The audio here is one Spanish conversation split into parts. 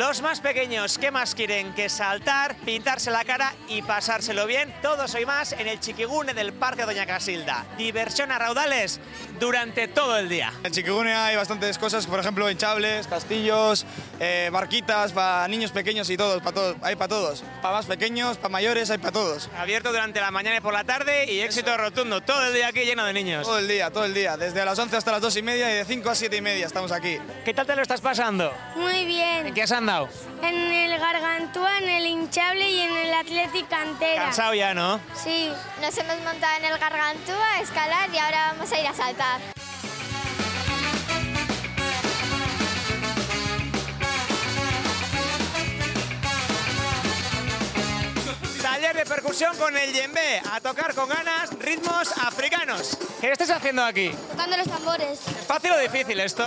Los más pequeños, ¿qué más quieren que saltar, pintarse la cara y pasárselo bien? Todos hoy más en el Chiquigune del Parque Doña Casilda. Diversión a raudales durante todo el día. En Chiquigune hay bastantes cosas, por ejemplo, hinchables, castillos, eh, barquitas para niños pequeños y todos, para todos, hay para todos. Para más pequeños, para mayores, hay para todos. Abierto durante la mañana y por la tarde y éxito rotundo. Todo el día aquí lleno de niños. Todo el día, todo el día. Desde las 11 hasta las 2 y media y de 5 a 7 y media estamos aquí. ¿Qué tal te lo estás pasando? Muy bien. ¿En qué has andado? En el Gargantúa, en el hinchable y en el Athletic Cantera. Cansado ya, ¿no? Sí. Nos hemos montado en el Gargantúa a escalar y ahora vamos a ir a saltar. Taller de percusión con el yembe, a tocar con ganas ritmos africanos. ¿Qué estás haciendo aquí? Tocando los tambores. ¿Es fácil o difícil esto?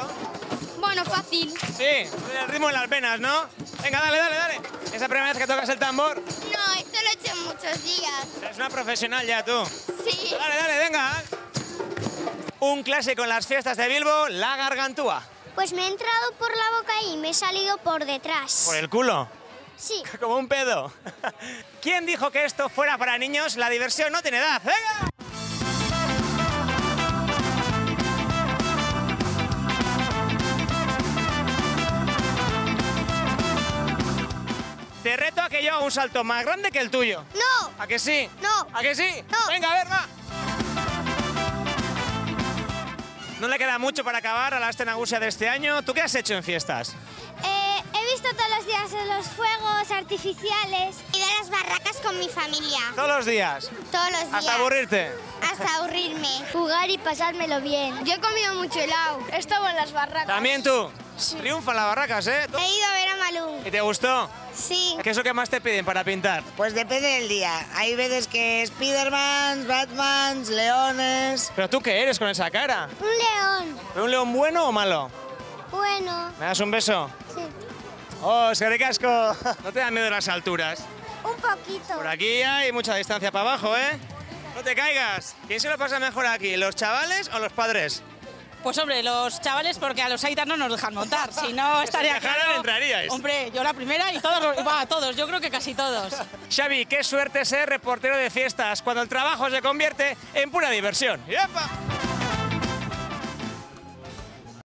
Bueno, fácil. Sí, el ritmo en las venas, ¿no? Venga, dale, dale, dale. ¿Es la primera vez que tocas el tambor? No, esto lo he hecho muchos días. Eres una profesional ya tú. Sí. Dale, dale, venga. Un clásico en las fiestas de Bilbo, la gargantúa. Pues me he entrado por la boca y me he salido por detrás. Por el culo. Sí. Como un pedo. ¿Quién dijo que esto fuera para niños? La diversión no tiene edad. ¡Venga! Te reto a que yo haga un salto más grande que el tuyo. No. ¿A que sí? No. ¿A que sí? No. Venga, a ver, va. No le queda mucho para acabar a la Astenagusia de este año. ¿Tú qué has hecho en fiestas? Eh, he visto todos los días los fuegos artificiales y de las barracas con mi familia. Todos los días. Todos los días. Hasta aburrirte. Hasta aburrirme. Jugar y pasármelo bien. Yo he comido mucho helado. He estado en las barracas. También tú. Triunfan las barracas, ¿eh? He ido a ver a Malú. ¿Y te gustó? Sí. ¿Qué es lo que más te piden para pintar? Pues depende del día. Hay veces que Spiderman, Batman, leones. ¿Pero tú qué eres con esa cara? Un león. ¿Un león bueno o malo? Bueno. ¿Me das un beso? Sí. ¡Oh, es que ricasco! ¿No te dan miedo las alturas? Un poquito. Por aquí hay mucha distancia para abajo, ¿eh? No te caigas. ¿Quién se lo pasa mejor aquí, los chavales o los padres? Pues hombre, los chavales porque a los Aitas no nos dejan montar, si no estaría dejaran, claro. entraríais. Hombre, yo la primera y todos, va, todos, yo creo que casi todos. Xavi, qué suerte ser reportero de fiestas cuando el trabajo se convierte en pura diversión. ¡Yepa!